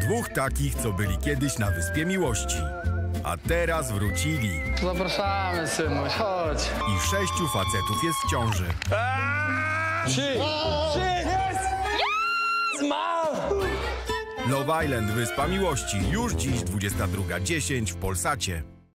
Dwóch takich, co byli kiedyś na Wyspie Miłości. A teraz wrócili Zapraszamy, synuś, chodź. i sześciu facetów jest w ciąży. Trzy! Trzy! Jest! Mam! Love Island Wyspa Miłości już dziś 22.10 w Polsacie.